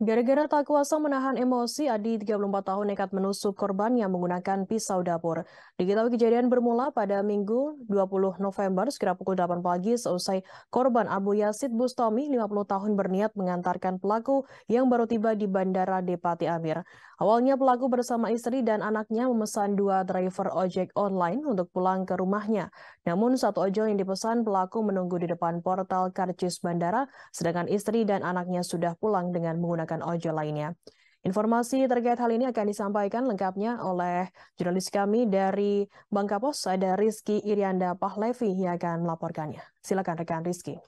Gara-gara tak kuasa menahan emosi, Adi 34 tahun nekat menusuk korban yang menggunakan pisau dapur. Diketahui kejadian bermula pada Minggu 20 November sekira pukul 8 pagi seusai korban Abu Yasid Bustomi 50 tahun berniat mengantarkan pelaku yang baru tiba di Bandara Depati Amir. Awalnya pelaku bersama istri dan anaknya memesan dua driver ojek online untuk pulang ke rumahnya. Namun satu ojol yang dipesan pelaku menunggu di depan portal karcis bandara, sedangkan istri dan anaknya sudah pulang dengan menggunakan menggunakan ojol lainnya. Informasi terkait hal ini akan disampaikan lengkapnya oleh jurnalis kami dari Bangkapos, ada Rizky Irianda Pahlevi yang akan melaporkannya. Silakan rekan Rizky.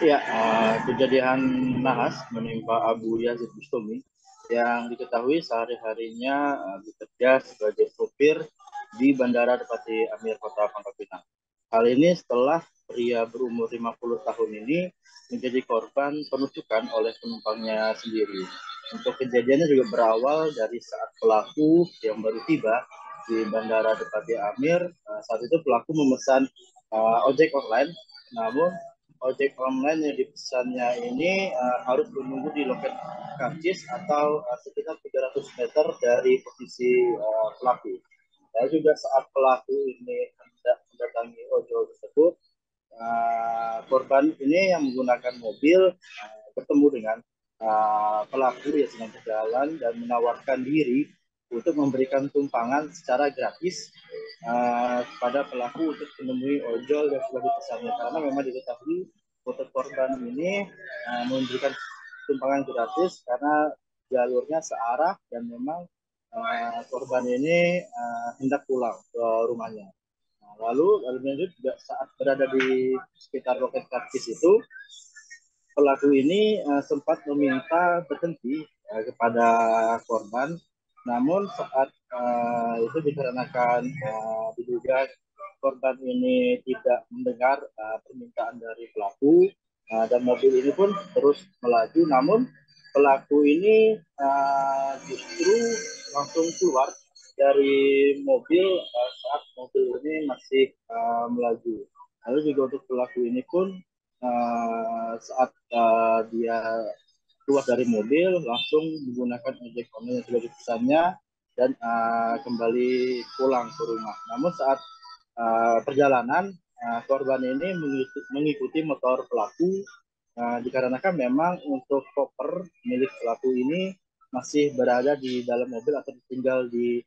Ya, uh, kejadian nahas menimpa Abu Yazid Bustumi yang diketahui sehari-harinya uh, bekerja sebagai sopir di Bandara Depati Amir Kota Pangkal Pinang. Hal ini setelah pria berumur 50 tahun ini menjadi korban penusukan oleh penumpangnya sendiri. Untuk kejadiannya juga berawal dari saat pelaku yang baru tiba di Bandara Depati Amir. Uh, saat itu pelaku memesan uh, ojek online, namun ojek online yang dipesannya ini uh, harus menunggu di loket karcis atau uh, sekitar 300 meter dari posisi uh, pelaku. Dan juga saat pelaku ini hendak mendatangi korban ini yang menggunakan mobil uh, bertemu dengan uh, pelaku yang sedang berjalan dan menawarkan diri untuk memberikan tumpangan secara gratis uh, kepada pelaku untuk menemui ojol yang sudah dipesannya karena memang diketahui foto korban ini uh, memberikan tumpangan gratis karena jalurnya searah dan memang uh, korban ini uh, hendak pulang ke rumahnya. Lalu lalu juga saat berada di sekitar loket karcis itu pelaku ini uh, sempat meminta berhenti uh, kepada korban. Namun saat uh, itu dikarenakan uh, diduga korban ini tidak mendengar uh, permintaan dari pelaku uh, dan mobil ini pun terus melaju. Namun pelaku ini uh, justru langsung keluar dari mobil uh, mobil ini masih uh, melaju. Lalu juga untuk pelaku ini pun uh, saat uh, dia keluar dari mobil langsung menggunakan ojek online yang sudah dipesannya dan uh, kembali pulang ke rumah. Namun saat uh, perjalanan uh, korban ini mengikuti, motor pelaku uh, dikarenakan memang untuk koper milik pelaku ini masih berada di dalam mobil atau tinggal di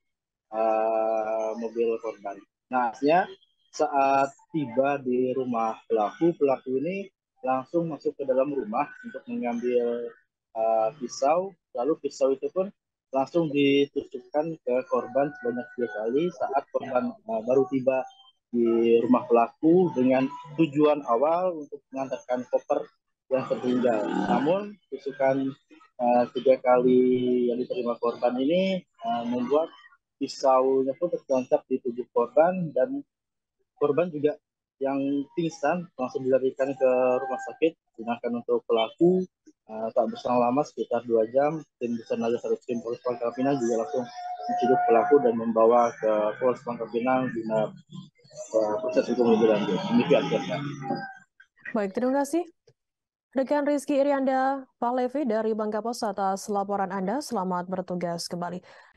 uh, mobil korban. Nah, hasilnya saat tiba di rumah pelaku, pelaku ini langsung masuk ke dalam rumah untuk mengambil uh, pisau. Lalu pisau itu pun langsung ditusukkan ke korban sebanyak tiga kali saat korban uh, baru tiba di rumah pelaku dengan tujuan awal untuk mengantarkan koper yang tertinggal. Namun tusukan uh, tiga kali yang diterima korban ini uh, membuat pisaunya pun tertancap di tubuh korban dan korban juga yang pingsan langsung dilarikan ke rumah sakit sedangkan untuk pelaku uh, tak berselang lama sekitar dua jam tim Naga Sarus Tim Polres Pangkal Pinang juga langsung menciduk pelaku dan membawa ke Polres Pangkal Pinang guna uh, proses hukum lebih lanjut demikian ya. Baik, terima kasih. Rekan Rizky Irianda Pak Levi dari Bangka Pos atas laporan Anda. Selamat bertugas kembali.